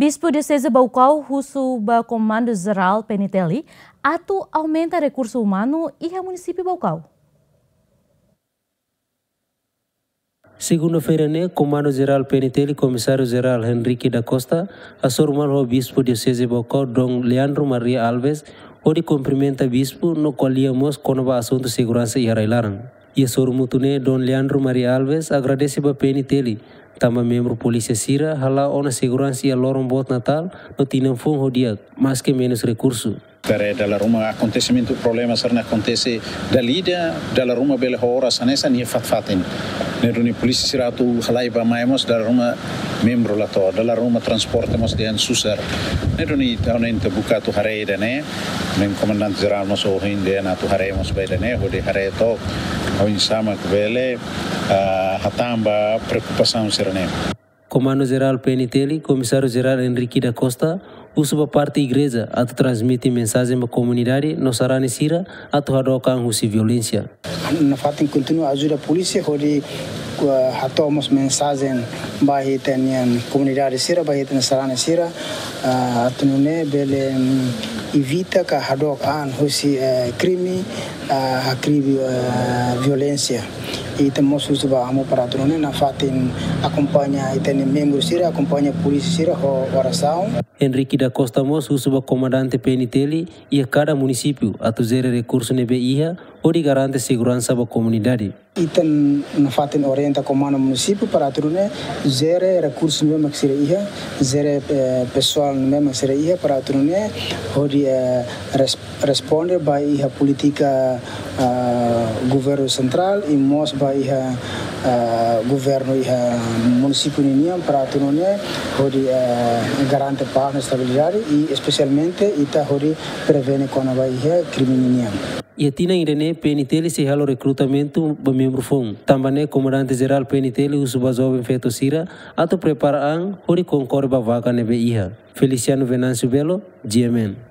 Bispo Diocese Baucau, russo ba Comando Geral Peniteli, ato aumenta recurso humano e a município Baucau. Segunda-feira, né, Comando-Geral PNT e Comissário-Geral Henrique da Costa, assumiu o Bispo Diocese Bocó, Dom Leandro Maria Alves, onde cumprimenta Bispo, no qual íamos com o assunto segurança e arrailaram. E a mutune Dom Leandro Maria Alves agradece a PNT, também membro Polícia Sira, hala ona segurança e a lorong bot natal, no tinam fun dia, mais que menos recurso. Tare dalla Roma acontecimento problema sarna acontece da lida dalla Roma bele hora sanesa ni fat fatin. Neruni polisi siratu halai ba maemos dalla Roma membrula to dalla Roma Transporte måste en susar ne do ni ta ne ta buka tu hare de ne ne komandant general so hin na tu hare mo sbe de ne ho de hare to. Au insama kvele eh, hatamba preocupação serane Comando Geral PNTL, Comissário Geral Henrique da Costa, usuba parte igreja atu transmite mensagem a comunidade no sarane sira atu hadokan husi violência. Na fatin continua ajuda a polícia hori hatamos mensagem bahi tenian comunidade sira bahi tenian sarane sira atu nune bele evita ka hadok an husi crime hakribi violência e temos uso amo para drone na fatin acompanha e tem membro sira acompanha polícia sira ho oração Henrique da Costa Mos usuba comandante PNTL e a cada município a tuzer recurso nebe ia onde garante segurança para a comunidade. Itan na fatin orienta comando município para turune zere recurso mesmo que seria ia zere eh, pessoal mesmo que seria ia para turune onde eh, res, responde by ia política uh, governo central e mos by ia governo ia município niniam para turune uh, garante paz e estabilidade e especialmente ita onde prevene quando vai ia crime niniam. E a Tina Irene PNTL se halo recrutamento para membro FON. Também comandante geral PNTL o jovem feito Sira ato preparaan hori concorre para vaga nebe iha. Feliciano Venâncio Belo, GMN.